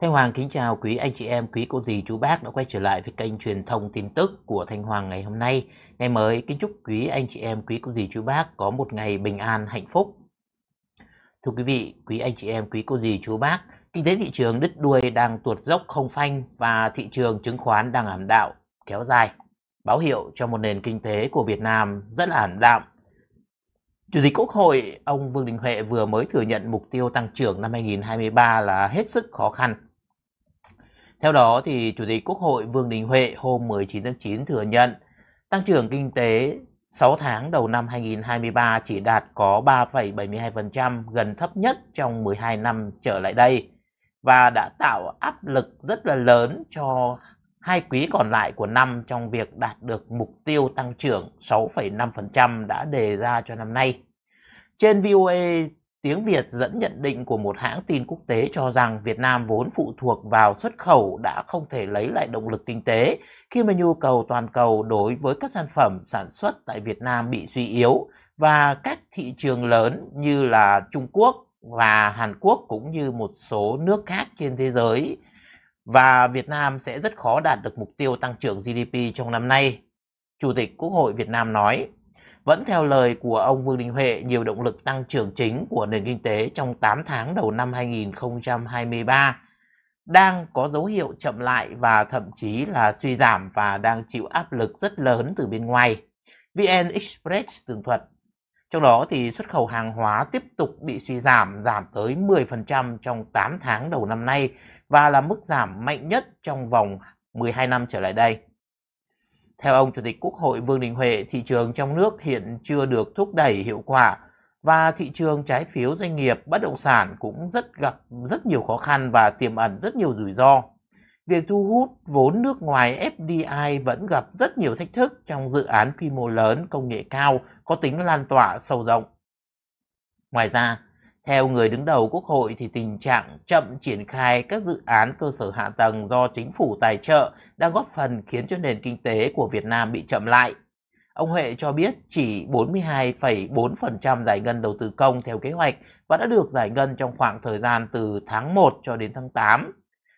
Thanh Hoàng kính chào quý anh chị em, quý cô dì, chú bác đã quay trở lại với kênh truyền thông tin tức của Thanh Hoàng ngày hôm nay. Ngày mới kính chúc quý anh chị em, quý cô dì, chú bác có một ngày bình an, hạnh phúc. Thưa quý vị, quý anh chị em, quý cô dì, chú bác, kinh tế thị trường đứt đuôi đang tuột dốc không phanh và thị trường chứng khoán đang ảm đạo kéo dài. Báo hiệu cho một nền kinh tế của Việt Nam rất là ảm đạm Chủ tịch Quốc hội ông Vương Đình Huệ vừa mới thừa nhận mục tiêu tăng trưởng năm 2023 là hết sức khó khăn. Theo đó, thì Chủ tịch Quốc hội Vương Đình Huệ hôm 19 tháng 9 thừa nhận tăng trưởng kinh tế 6 tháng đầu năm 2023 chỉ đạt có 3,72%, gần thấp nhất trong 12 năm trở lại đây và đã tạo áp lực rất là lớn cho hai quý còn lại của năm trong việc đạt được mục tiêu tăng trưởng 6,5% đã đề ra cho năm nay. Trên VOA tiếng Việt dẫn nhận định của một hãng tin quốc tế cho rằng Việt Nam vốn phụ thuộc vào xuất khẩu đã không thể lấy lại động lực kinh tế khi mà nhu cầu toàn cầu đối với các sản phẩm sản xuất tại Việt Nam bị suy yếu và các thị trường lớn như là Trung Quốc và Hàn Quốc cũng như một số nước khác trên thế giới và Việt Nam sẽ rất khó đạt được mục tiêu tăng trưởng GDP trong năm nay. Chủ tịch Quốc hội Việt Nam nói, vẫn theo lời của ông Vương Đình Huệ, nhiều động lực tăng trưởng chính của nền kinh tế trong 8 tháng đầu năm 2023 đang có dấu hiệu chậm lại và thậm chí là suy giảm và đang chịu áp lực rất lớn từ bên ngoài. VN Express tường thuật. Trong đó thì xuất khẩu hàng hóa tiếp tục bị suy giảm, giảm tới 10% trong 8 tháng đầu năm nay và là mức giảm mạnh nhất trong vòng 12 năm trở lại đây. Theo ông Chủ tịch Quốc hội Vương Đình Huệ, thị trường trong nước hiện chưa được thúc đẩy hiệu quả và thị trường trái phiếu doanh nghiệp bất động sản cũng rất gặp rất nhiều khó khăn và tiềm ẩn rất nhiều rủi ro. Việc thu hút vốn nước ngoài FDI vẫn gặp rất nhiều thách thức trong dự án quy mô lớn công nghệ cao có tính lan tỏa sâu rộng. Ngoài ra, theo người đứng đầu Quốc hội thì tình trạng chậm triển khai các dự án cơ sở hạ tầng do chính phủ tài trợ đang góp phần khiến cho nền kinh tế của Việt Nam bị chậm lại. Ông Huệ cho biết chỉ 42,4% giải ngân đầu tư công theo kế hoạch và đã được giải ngân trong khoảng thời gian từ tháng 1 cho đến tháng 8.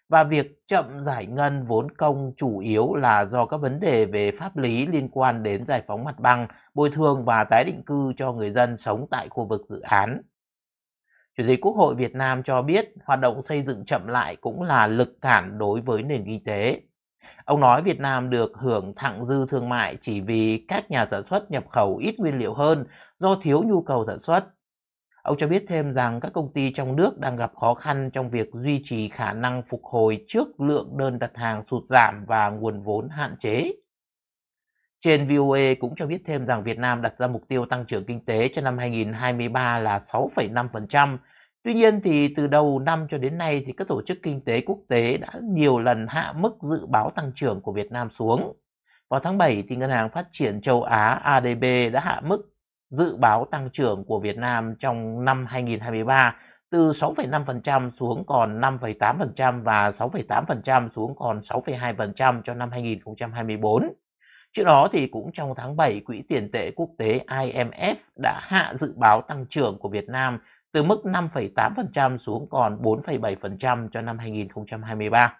Và việc chậm giải ngân vốn công chủ yếu là do các vấn đề về pháp lý liên quan đến giải phóng mặt bằng, bồi thường và tái định cư cho người dân sống tại khu vực dự án. Chủ tịch Quốc hội Việt Nam cho biết hoạt động xây dựng chậm lại cũng là lực cản đối với nền kinh tế. Ông nói Việt Nam được hưởng thặng dư thương mại chỉ vì các nhà sản xuất nhập khẩu ít nguyên liệu hơn do thiếu nhu cầu sản xuất. Ông cho biết thêm rằng các công ty trong nước đang gặp khó khăn trong việc duy trì khả năng phục hồi trước lượng đơn đặt hàng sụt giảm và nguồn vốn hạn chế. Trên VOA cũng cho biết thêm rằng Việt Nam đặt ra mục tiêu tăng trưởng kinh tế cho năm 2023 là 6,5%. Tuy nhiên thì từ đầu năm cho đến nay thì các tổ chức kinh tế quốc tế đã nhiều lần hạ mức dự báo tăng trưởng của Việt Nam xuống. Vào tháng 7 thì Ngân hàng Phát triển châu Á ADB đã hạ mức dự báo tăng trưởng của Việt Nam trong năm 2023 từ 6,5% xuống còn 5,8% và 6,8% xuống còn 6,2% cho năm 2024. Trước đó thì cũng trong tháng 7, Quỹ tiền tệ quốc tế IMF đã hạ dự báo tăng trưởng của Việt Nam từ mức 5,8% xuống còn 4,7% cho năm 2023.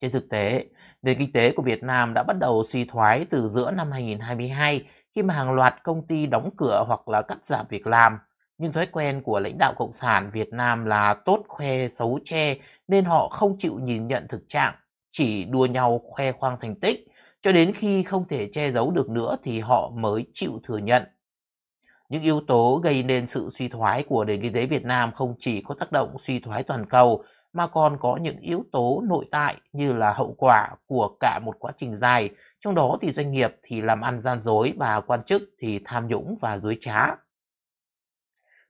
Trên thực tế, nền kinh tế của Việt Nam đã bắt đầu suy thoái từ giữa năm 2022 khi mà hàng loạt công ty đóng cửa hoặc là cắt giảm việc làm. Nhưng thói quen của lãnh đạo Cộng sản Việt Nam là tốt khoe xấu che nên họ không chịu nhìn nhận thực trạng, chỉ đua nhau khoe khoang thành tích cho đến khi không thể che giấu được nữa thì họ mới chịu thừa nhận. Những yếu tố gây nên sự suy thoái của nền kinh tế Việt Nam không chỉ có tác động suy thoái toàn cầu mà còn có những yếu tố nội tại như là hậu quả của cả một quá trình dài, trong đó thì doanh nghiệp thì làm ăn gian dối và quan chức thì tham nhũng và dối trá.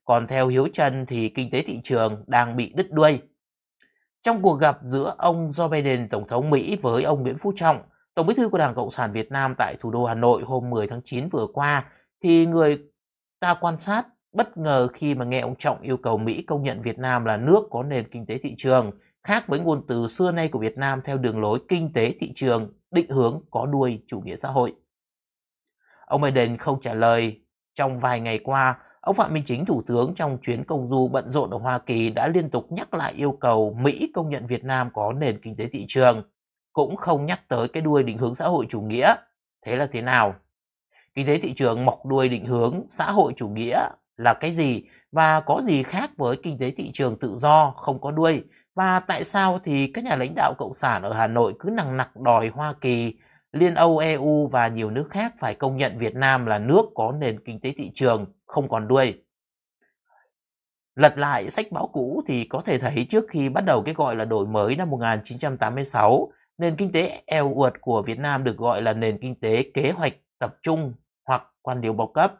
Còn theo Hiếu Trần thì kinh tế thị trường đang bị đứt đuôi. Trong cuộc gặp giữa ông Joe Biden, Tổng thống Mỹ với ông Nguyễn Phú Trọng, Tổng bí thư của Đảng Cộng sản Việt Nam tại thủ đô Hà Nội hôm 10 tháng 9 vừa qua, thì người ta quan sát bất ngờ khi mà nghe ông Trọng yêu cầu Mỹ công nhận Việt Nam là nước có nền kinh tế thị trường, khác với ngôn từ xưa nay của Việt Nam theo đường lối kinh tế thị trường, định hướng có đuôi chủ nghĩa xã hội. Ông Biden không trả lời. Trong vài ngày qua, Ông Phạm Minh Chính, Thủ tướng trong chuyến công du bận rộn ở Hoa Kỳ đã liên tục nhắc lại yêu cầu Mỹ công nhận Việt Nam có nền kinh tế thị trường, cũng không nhắc tới cái đuôi định hướng xã hội chủ nghĩa. Thế là thế nào? Kinh tế thị trường mọc đuôi định hướng xã hội chủ nghĩa là cái gì và có gì khác với kinh tế thị trường tự do không có đuôi và tại sao thì các nhà lãnh đạo cộng sản ở Hà Nội cứ nặng nặc đòi Hoa Kỳ, Liên Âu, EU và nhiều nước khác phải công nhận Việt Nam là nước có nền kinh tế thị trường không còn đuôi. Lật lại sách báo cũ thì có thể thấy trước khi bắt đầu cái gọi là đổi mới năm 1986, nền kinh tế eo uột của Việt Nam được gọi là nền kinh tế kế hoạch tập trung hoặc quan điều bao cấp.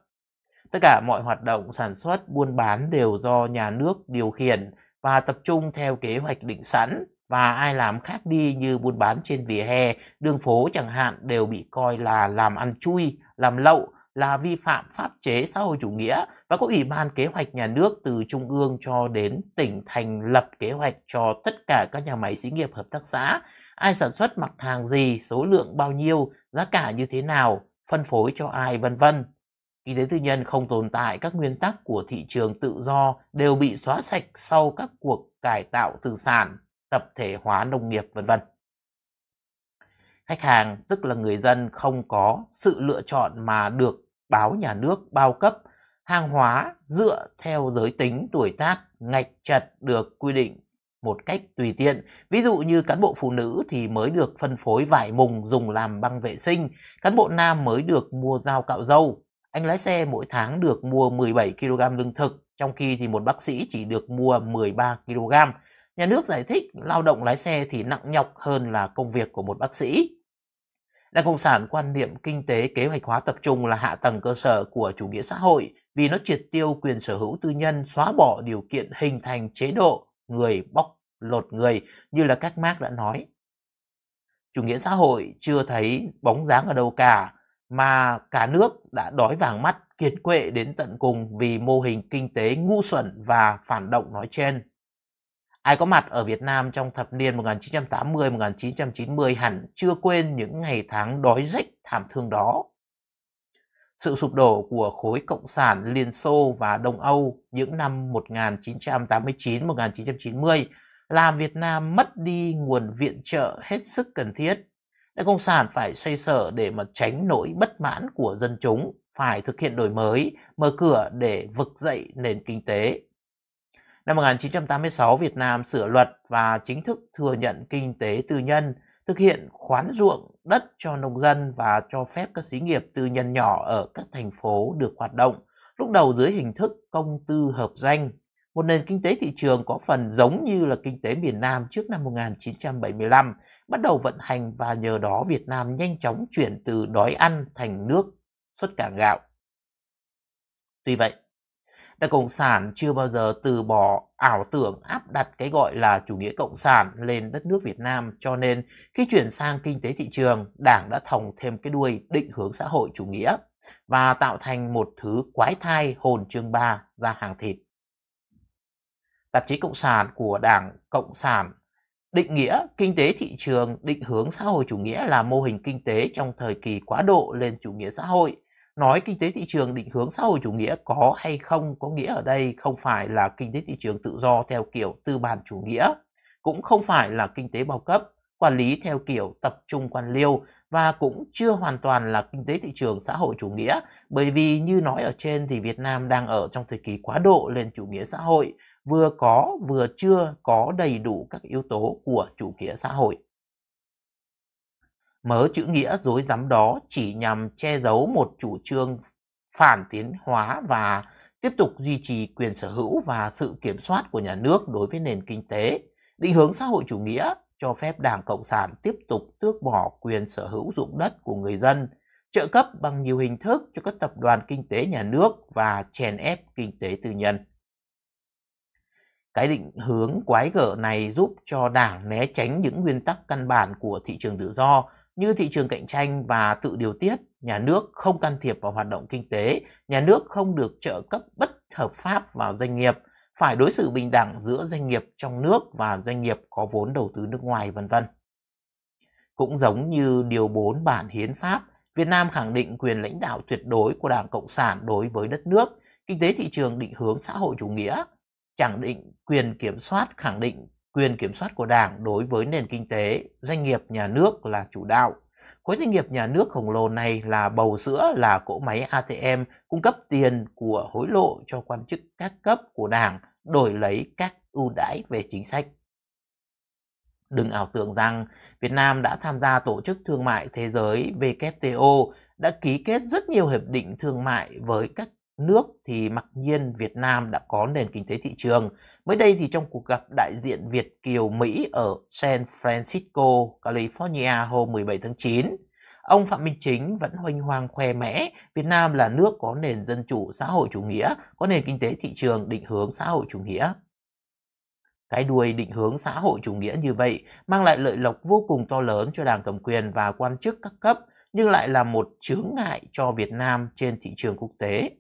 Tất cả mọi hoạt động sản xuất, buôn bán đều do nhà nước điều khiển và tập trung theo kế hoạch định sẵn và ai làm khác đi như buôn bán trên vỉa hè, đường phố chẳng hạn đều bị coi là làm ăn chui, làm lậu, là vi phạm pháp chế xã hội chủ nghĩa và có ủy ban kế hoạch nhà nước từ trung ương cho đến tỉnh thành lập kế hoạch cho tất cả các nhà máy xí nghiệp hợp tác xã, ai sản xuất mặt hàng gì, số lượng bao nhiêu, giá cả như thế nào, phân phối cho ai vân vân. Kinh tế tư nhân không tồn tại các nguyên tắc của thị trường tự do đều bị xóa sạch sau các cuộc cải tạo tư sản, tập thể hóa nông nghiệp vân vân. Khách hàng tức là người dân không có sự lựa chọn mà được báo nhà nước bao cấp hàng hóa dựa theo giới tính tuổi tác ngạch chặt được quy định một cách tùy tiện. Ví dụ như cán bộ phụ nữ thì mới được phân phối vải mùng dùng làm băng vệ sinh, cán bộ nam mới được mua dao cạo râu. Anh lái xe mỗi tháng được mua 17 kg lương thực, trong khi thì một bác sĩ chỉ được mua 13 kg. Nhà nước giải thích lao động lái xe thì nặng nhọc hơn là công việc của một bác sĩ. Đảng Cộng sản quan niệm kinh tế kế hoạch hóa tập trung là hạ tầng cơ sở của chủ nghĩa xã hội vì nó triệt tiêu quyền sở hữu tư nhân, xóa bỏ điều kiện hình thành chế độ người bóc lột người, như là các Marx đã nói. Chủ nghĩa xã hội chưa thấy bóng dáng ở đâu cả, mà cả nước đã đói vàng mắt, kiệt quệ đến tận cùng vì mô hình kinh tế ngu xuẩn và phản động nói trên. Ai có mặt ở Việt Nam trong thập niên 1980-1990 hẳn chưa quên những ngày tháng đói rách thảm thương đó. Sự sụp đổ của khối Cộng sản Liên Xô và Đông Âu những năm 1989-1990 làm Việt Nam mất đi nguồn viện trợ hết sức cần thiết. Đảng Cộng sản phải xoay sở để mà tránh nỗi bất mãn của dân chúng, phải thực hiện đổi mới, mở cửa để vực dậy nền kinh tế. Năm 1986, Việt Nam sửa luật và chính thức thừa nhận kinh tế tư nhân, thực hiện khoán ruộng đất cho nông dân và cho phép các xí nghiệp tư nhân nhỏ ở các thành phố được hoạt động, lúc đầu dưới hình thức công tư hợp danh Một nền kinh tế thị trường có phần giống như là kinh tế miền Nam trước năm 1975, bắt đầu vận hành và nhờ đó Việt Nam nhanh chóng chuyển từ đói ăn thành nước xuất cảng gạo. Tuy vậy, Đảng Cộng sản chưa bao giờ từ bỏ ảo tưởng áp đặt cái gọi là chủ nghĩa cộng sản lên đất nước Việt Nam cho nên khi chuyển sang kinh tế thị trường, Đảng đã thòng thêm cái đuôi định hướng xã hội chủ nghĩa và tạo thành một thứ quái thai hồn chương ba ra hàng thịt. Tạp chí Cộng sản của Đảng Cộng sản định nghĩa kinh tế thị trường định hướng xã hội chủ nghĩa là mô hình kinh tế trong thời kỳ quá độ lên chủ nghĩa xã hội nói kinh tế thị trường định hướng xã hội chủ nghĩa có hay không có nghĩa ở đây không phải là kinh tế thị trường tự do theo kiểu tư bản chủ nghĩa, cũng không phải là kinh tế bao cấp, quản lý theo kiểu tập trung quan liêu và cũng chưa hoàn toàn là kinh tế thị trường xã hội chủ nghĩa bởi vì như nói ở trên thì Việt Nam đang ở trong thời kỳ quá độ lên chủ nghĩa xã hội, vừa có vừa chưa có đầy đủ các yếu tố của chủ nghĩa xã hội. Mớ chữ nghĩa dối rắm đó chỉ nhằm che giấu một chủ trương phản tiến hóa và tiếp tục duy trì quyền sở hữu và sự kiểm soát của nhà nước đối với nền kinh tế, định hướng xã hội chủ nghĩa cho phép Đảng Cộng sản tiếp tục tước bỏ quyền sở hữu dụng đất của người dân, trợ cấp bằng nhiều hình thức cho các tập đoàn kinh tế nhà nước và chèn ép kinh tế tư nhân. Cái định hướng quái gở này giúp cho Đảng né tránh những nguyên tắc căn bản của thị trường tự do như thị trường cạnh tranh và tự điều tiết, nhà nước không can thiệp vào hoạt động kinh tế, nhà nước không được trợ cấp bất hợp pháp vào doanh nghiệp, phải đối xử bình đẳng giữa doanh nghiệp trong nước và doanh nghiệp có vốn đầu tư nước ngoài vân vân. Cũng giống như điều 4 bản hiến pháp, Việt Nam khẳng định quyền lãnh đạo tuyệt đối của Đảng Cộng sản đối với đất nước, kinh tế thị trường định hướng xã hội chủ nghĩa, chẳng định quyền kiểm soát khẳng định quyền kiểm soát của Đảng đối với nền kinh tế, doanh nghiệp nhà nước là chủ đạo. Khối doanh nghiệp nhà nước khổng lồ này là bầu sữa là cỗ máy ATM cung cấp tiền của hối lộ cho quan chức các cấp của Đảng đổi lấy các ưu đãi về chính sách. Đừng ảo tưởng rằng Việt Nam đã tham gia Tổ chức Thương mại Thế giới WTO, đã ký kết rất nhiều hiệp định thương mại với các nước thì mặc nhiên Việt Nam đã có nền kinh tế thị trường. Mới đây thì trong cuộc gặp đại diện Việt Kiều Mỹ ở San Francisco, California hôm 17 tháng 9, ông Phạm Minh Chính vẫn hoành hoang khoe mẽ Việt Nam là nước có nền dân chủ xã hội chủ nghĩa, có nền kinh tế thị trường định hướng xã hội chủ nghĩa. Cái đuôi định hướng xã hội chủ nghĩa như vậy mang lại lợi lộc vô cùng to lớn cho đảng cầm quyền và quan chức các cấp, nhưng lại là một chướng ngại cho Việt Nam trên thị trường quốc tế.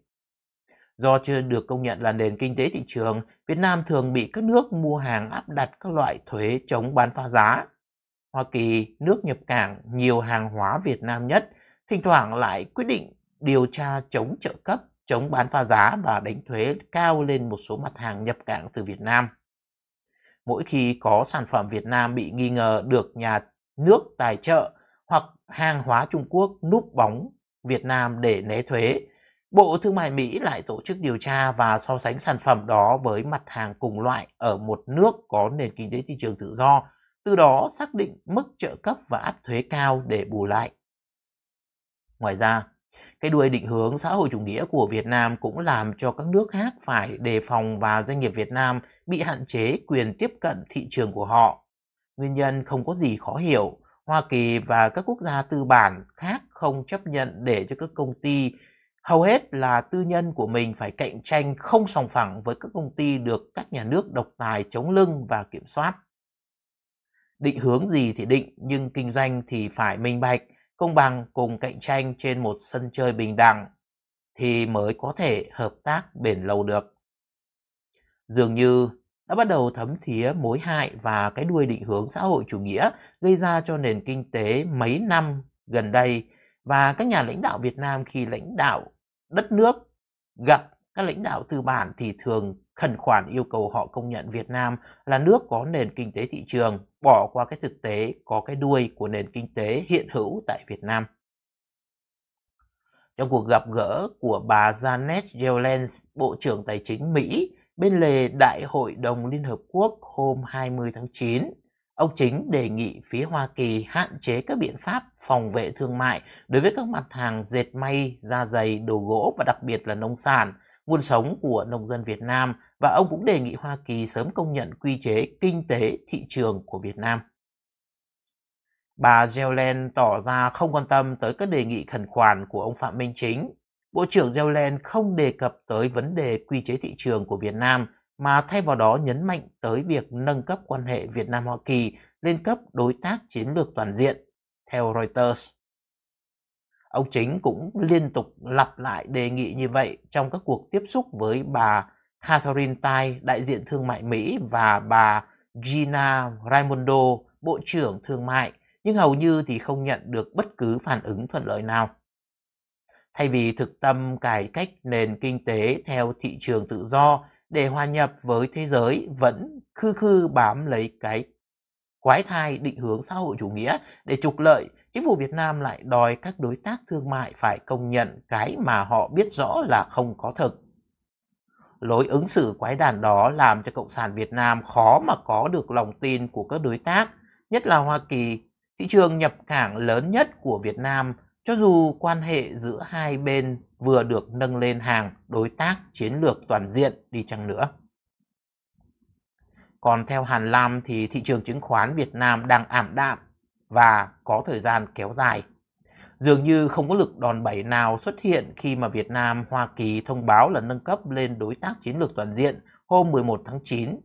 Do chưa được công nhận là nền kinh tế thị trường, Việt Nam thường bị các nước mua hàng áp đặt các loại thuế chống bán phá giá. Hoa Kỳ, nước nhập cảng nhiều hàng hóa Việt Nam nhất, thỉnh thoảng lại quyết định điều tra chống trợ cấp, chống bán phá giá và đánh thuế cao lên một số mặt hàng nhập cảng từ Việt Nam. Mỗi khi có sản phẩm Việt Nam bị nghi ngờ được nhà nước tài trợ hoặc hàng hóa Trung Quốc núp bóng Việt Nam để né thuế Bộ Thương mại Mỹ lại tổ chức điều tra và so sánh sản phẩm đó với mặt hàng cùng loại ở một nước có nền kinh tế thị trường tự do, từ đó xác định mức trợ cấp và áp thuế cao để bù lại. Ngoài ra, cái đuôi định hướng xã hội chủ nghĩa của Việt Nam cũng làm cho các nước khác phải đề phòng và doanh nghiệp Việt Nam bị hạn chế quyền tiếp cận thị trường của họ. Nguyên nhân không có gì khó hiểu. Hoa Kỳ và các quốc gia tư bản khác không chấp nhận để cho các công ty hầu hết là tư nhân của mình phải cạnh tranh không sòng phẳng với các công ty được các nhà nước độc tài chống lưng và kiểm soát. Định hướng gì thì định, nhưng kinh doanh thì phải minh bạch, công bằng cùng cạnh tranh trên một sân chơi bình đẳng thì mới có thể hợp tác bền lâu được. Dường như đã bắt đầu thấm thía mối hại và cái đuôi định hướng xã hội chủ nghĩa gây ra cho nền kinh tế mấy năm gần đây và các nhà lãnh đạo Việt Nam khi lãnh đạo đất nước gặp các lãnh đạo tư bản thì thường khẩn khoản yêu cầu họ công nhận Việt Nam là nước có nền kinh tế thị trường, bỏ qua cái thực tế có cái đuôi của nền kinh tế hiện hữu tại Việt Nam. Trong cuộc gặp gỡ của bà Janet Yellen, Bộ trưởng Tài chính Mỹ, bên lề Đại hội đồng Liên Hợp Quốc hôm 20 tháng 9, Ông Chính đề nghị phía Hoa Kỳ hạn chế các biện pháp phòng vệ thương mại đối với các mặt hàng dệt may, da dày, đồ gỗ và đặc biệt là nông sản, nguồn sống của nông dân Việt Nam và ông cũng đề nghị Hoa Kỳ sớm công nhận quy chế kinh tế thị trường của Việt Nam. Bà Yellen tỏ ra không quan tâm tới các đề nghị khẩn khoản của ông Phạm Minh Chính. Bộ trưởng Yellen không đề cập tới vấn đề quy chế thị trường của Việt Nam mà thay vào đó nhấn mạnh tới việc nâng cấp quan hệ Việt Nam-Hoa Kỳ lên cấp đối tác chiến lược toàn diện, theo Reuters. Ông Chính cũng liên tục lặp lại đề nghị như vậy trong các cuộc tiếp xúc với bà Catherine Tai, đại diện thương mại Mỹ và bà Gina Raimondo, Bộ trưởng Thương mại, nhưng hầu như thì không nhận được bất cứ phản ứng thuận lợi nào. Thay vì thực tâm cải cách nền kinh tế theo thị trường tự do để hòa nhập với thế giới vẫn khư khư bám lấy cái quái thai định hướng xã hội chủ nghĩa để trục lợi, chính phủ Việt Nam lại đòi các đối tác thương mại phải công nhận cái mà họ biết rõ là không có thực. Lối ứng xử quái đản đó làm cho Cộng sản Việt Nam khó mà có được lòng tin của các đối tác, nhất là Hoa Kỳ, thị trường nhập cảng lớn nhất của Việt Nam, cho dù quan hệ giữa hai bên vừa được nâng lên hàng đối tác chiến lược toàn diện đi chăng nữa. Còn theo Hàn Lam thì thị trường chứng khoán Việt Nam đang ảm đạm và có thời gian kéo dài. Dường như không có lực đòn bẩy nào xuất hiện khi mà Việt Nam, Hoa Kỳ thông báo là nâng cấp lên đối tác chiến lược toàn diện hôm 11 tháng 9.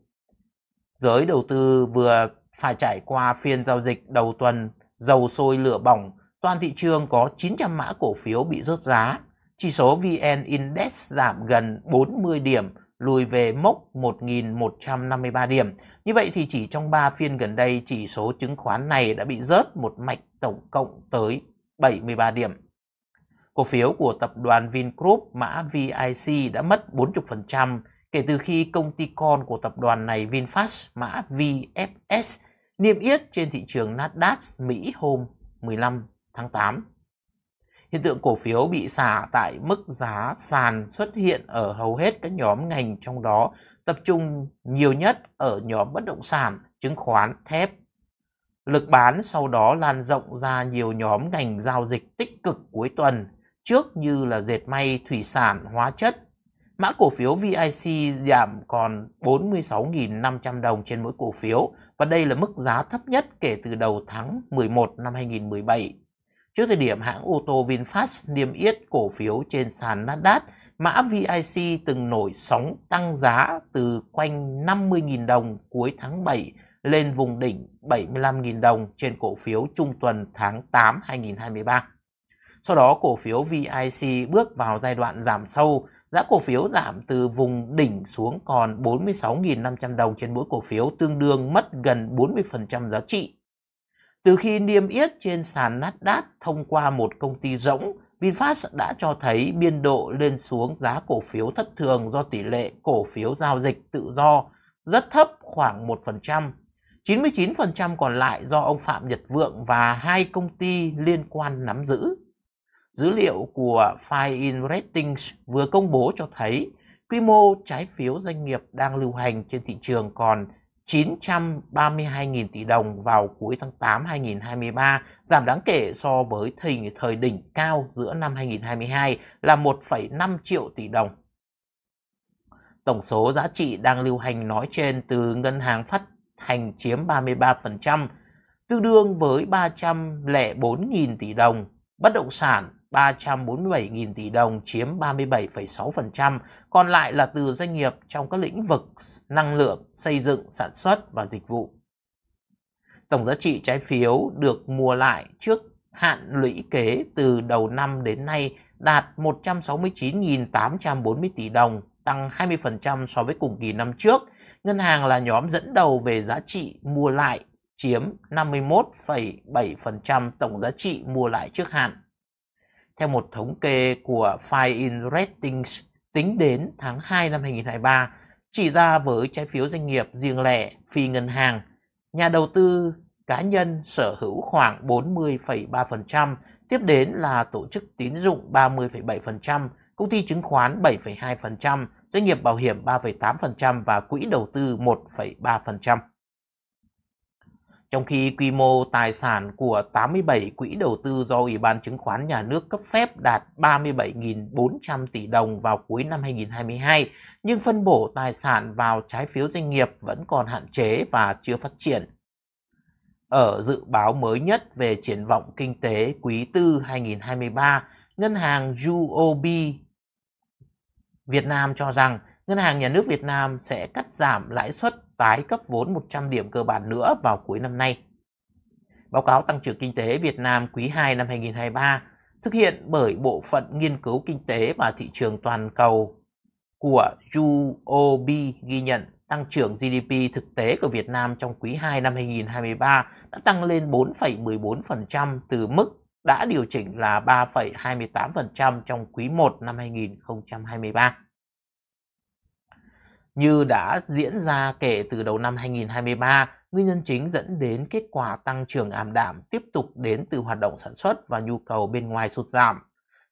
Giới đầu tư vừa phải trải qua phiên giao dịch đầu tuần dầu sôi lửa bỏng, toàn thị trường có 900 mã cổ phiếu bị rớt giá chỉ số VN Index giảm gần 40 điểm, lùi về mốc 1.153 điểm. Như vậy thì chỉ trong 3 phiên gần đây, chỉ số chứng khoán này đã bị rớt một mạch tổng cộng tới 73 điểm. Cổ phiếu của tập đoàn Vingroup mã VIC đã mất 40% kể từ khi công ty con của tập đoàn này VinFast mã VFS niêm yết trên thị trường Nasdaq Mỹ hôm 15 tháng 8. Hiện tượng cổ phiếu bị xả tại mức giá sàn xuất hiện ở hầu hết các nhóm ngành trong đó tập trung nhiều nhất ở nhóm bất động sản, chứng khoán, thép. Lực bán sau đó lan rộng ra nhiều nhóm ngành giao dịch tích cực cuối tuần trước như là dệt may, thủy sản, hóa chất. Mã cổ phiếu VIC giảm còn 46.500 đồng trên mỗi cổ phiếu và đây là mức giá thấp nhất kể từ đầu tháng 11 năm 2017. Trước thời điểm hãng ô tô VinFast niêm yết cổ phiếu trên sàn Nasdaq, mã VIC từng nổi sóng tăng giá từ quanh 50.000 đồng cuối tháng 7 lên vùng đỉnh 75.000 đồng trên cổ phiếu trung tuần tháng 8 2023. Sau đó cổ phiếu VIC bước vào giai đoạn giảm sâu, giá cổ phiếu giảm từ vùng đỉnh xuống còn 46.500 đồng trên mỗi cổ phiếu tương đương mất gần 40% giá trị. Từ khi niêm yết trên sàn Nasdaq thông qua một công ty rỗng, VinFast đã cho thấy biên độ lên xuống giá cổ phiếu thất thường do tỷ lệ cổ phiếu giao dịch tự do rất thấp khoảng 1%. 99% còn lại do ông Phạm Nhật Vượng và hai công ty liên quan nắm giữ. Dữ liệu của Fine Ratings vừa công bố cho thấy quy mô trái phiếu doanh nghiệp đang lưu hành trên thị trường còn 932.000 tỷ đồng vào cuối tháng 8 2023, giảm đáng kể so với thời, thời đỉnh cao giữa năm 2022 là 1,5 triệu tỷ đồng. Tổng số giá trị đang lưu hành nói trên từ ngân hàng phát hành chiếm 33%, tương đương với 304.000 tỷ đồng, bất động sản 347.000 tỷ đồng chiếm 37,6%, còn lại là từ doanh nghiệp trong các lĩnh vực năng lượng, xây dựng, sản xuất và dịch vụ. Tổng giá trị trái phiếu được mua lại trước hạn lũy kế từ đầu năm đến nay đạt 169.840 tỷ đồng, tăng 20% so với cùng kỳ năm trước. Ngân hàng là nhóm dẫn đầu về giá trị mua lại, chiếm 51,7% tổng giá trị mua lại trước hạn. Theo một thống kê của Fine Ratings tính đến tháng 2 năm 2023, chỉ ra với trái phiếu doanh nghiệp riêng lẻ phi ngân hàng, nhà đầu tư cá nhân sở hữu khoảng 40,3%, tiếp đến là tổ chức tín dụng 30,7%, công ty chứng khoán 7,2%, doanh nghiệp bảo hiểm 3,8% và quỹ đầu tư 1,3% trong khi quy mô tài sản của 87 quỹ đầu tư do Ủy ban chứng khoán nhà nước cấp phép đạt 37.400 tỷ đồng vào cuối năm 2022, nhưng phân bổ tài sản vào trái phiếu doanh nghiệp vẫn còn hạn chế và chưa phát triển. Ở dự báo mới nhất về triển vọng kinh tế quý tư 2023, Ngân hàng UOB Việt Nam cho rằng Ngân hàng Nhà nước Việt Nam sẽ cắt giảm lãi suất tái cấp vốn 100 điểm cơ bản nữa vào cuối năm nay. Báo cáo tăng trưởng kinh tế Việt Nam quý 2 năm 2023 thực hiện bởi Bộ phận Nghiên cứu Kinh tế và Thị trường Toàn cầu của UOB ghi nhận tăng trưởng GDP thực tế của Việt Nam trong quý 2 năm 2023 đã tăng lên 4,14% từ mức đã điều chỉnh là 3,28% trong quý 1 năm 2023 như đã diễn ra kể từ đầu năm 2023, nguyên nhân chính dẫn đến kết quả tăng trưởng ảm đạm tiếp tục đến từ hoạt động sản xuất và nhu cầu bên ngoài sụt giảm.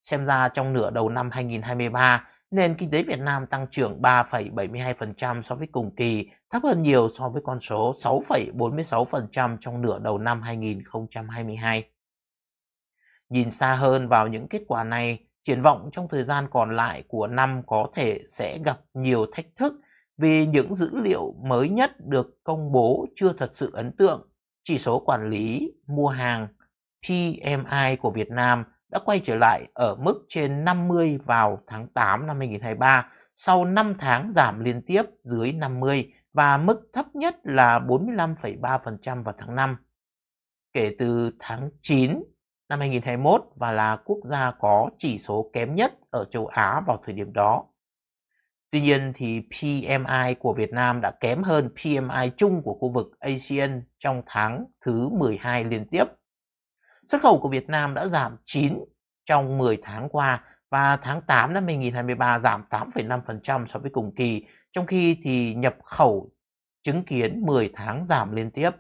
Xem ra trong nửa đầu năm 2023, nền kinh tế Việt Nam tăng trưởng 3,72% so với cùng kỳ, thấp hơn nhiều so với con số 6,46% trong nửa đầu năm 2022. Nhìn xa hơn vào những kết quả này, triển vọng trong thời gian còn lại của năm có thể sẽ gặp nhiều thách thức vì những dữ liệu mới nhất được công bố chưa thật sự ấn tượng. Chỉ số quản lý mua hàng PMI của Việt Nam đã quay trở lại ở mức trên 50 vào tháng 8 năm 2023 sau 5 tháng giảm liên tiếp dưới 50 và mức thấp nhất là 45,3% vào tháng 5. Kể từ tháng 9 năm 2021 và là quốc gia có chỉ số kém nhất ở châu Á vào thời điểm đó. Tuy nhiên thì PMI của Việt Nam đã kém hơn PMI chung của khu vực ASEAN trong tháng thứ 12 liên tiếp. Xuất khẩu của Việt Nam đã giảm 9 trong 10 tháng qua và tháng 8 năm 2023 giảm 8,5% so với cùng kỳ, trong khi thì nhập khẩu chứng kiến 10 tháng giảm liên tiếp.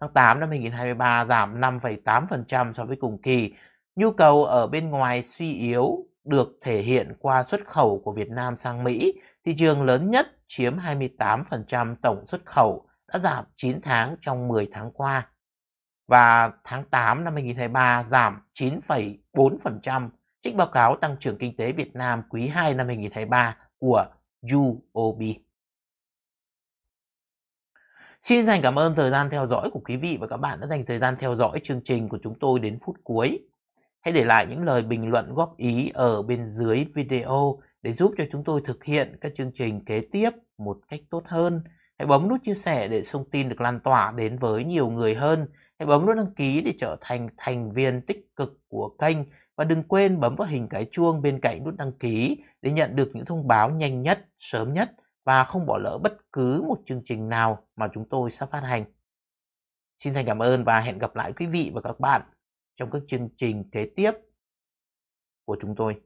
Tháng 8 năm 2023 giảm 5,8% so với cùng kỳ. Nhu cầu ở bên ngoài suy yếu được thể hiện qua xuất khẩu của Việt Nam sang Mỹ, thị trường lớn nhất chiếm 28% tổng xuất khẩu đã giảm 9 tháng trong 10 tháng qua. Và tháng 8 năm 2023 giảm 9,4%, trích báo cáo tăng trưởng kinh tế Việt Nam quý 2 năm 2023 của UOB. Xin dành cảm ơn thời gian theo dõi của quý vị và các bạn đã dành thời gian theo dõi chương trình của chúng tôi đến phút cuối. Hãy để lại những lời bình luận góp ý ở bên dưới video để giúp cho chúng tôi thực hiện các chương trình kế tiếp một cách tốt hơn. Hãy bấm nút chia sẻ để thông tin được lan tỏa đến với nhiều người hơn. Hãy bấm nút đăng ký để trở thành thành viên tích cực của kênh và đừng quên bấm vào hình cái chuông bên cạnh nút đăng ký để nhận được những thông báo nhanh nhất, sớm nhất và không bỏ lỡ bất cứ một chương trình nào mà chúng tôi sắp phát hành. Xin thành cảm ơn và hẹn gặp lại quý vị và các bạn trong các chương trình kế tiếp của chúng tôi.